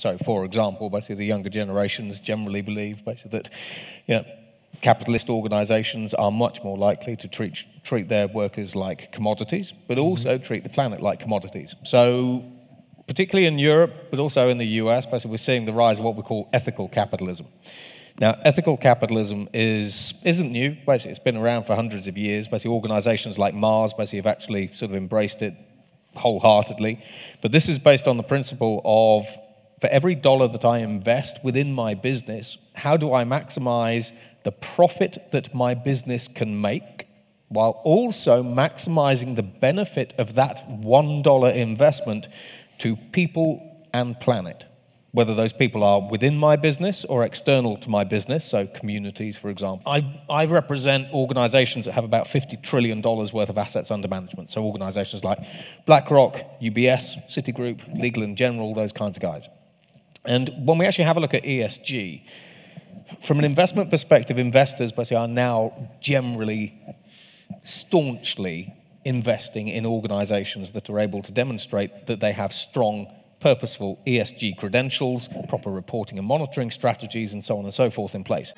So, for example, basically the younger generations generally believe basically that you know, capitalist organizations are much more likely to treat, treat their workers like commodities, but mm-hmm. also mm-hmm. treat the planet like commodities. So, particularly in Europe, but also in the US, basically we're seeing the rise of what we call ethical capitalism. Now, ethical capitalism is, isn't new. Basically, it's been around for hundreds of years. Basically, organizations like Mars basically have actually sort of embraced it wholeheartedly. But this is based on the principle of for every dollar that I invest within my business, how do I maximize the profit that my business can make while also maximizing the benefit of that $1 investment to people and planet? whether those people are within my business or external to my business, so communities, for example. I, I represent organizations that have about $50 trillion worth of assets under management, so organizations like BlackRock, UBS, Citigroup, Legal and General, those kinds of guys. And when we actually have a look at ESG, from an investment perspective, investors basically are now generally staunchly investing in organizations that are able to demonstrate that they have strong purposeful ESG credentials, proper reporting and monitoring strategies, and so on and so forth in place.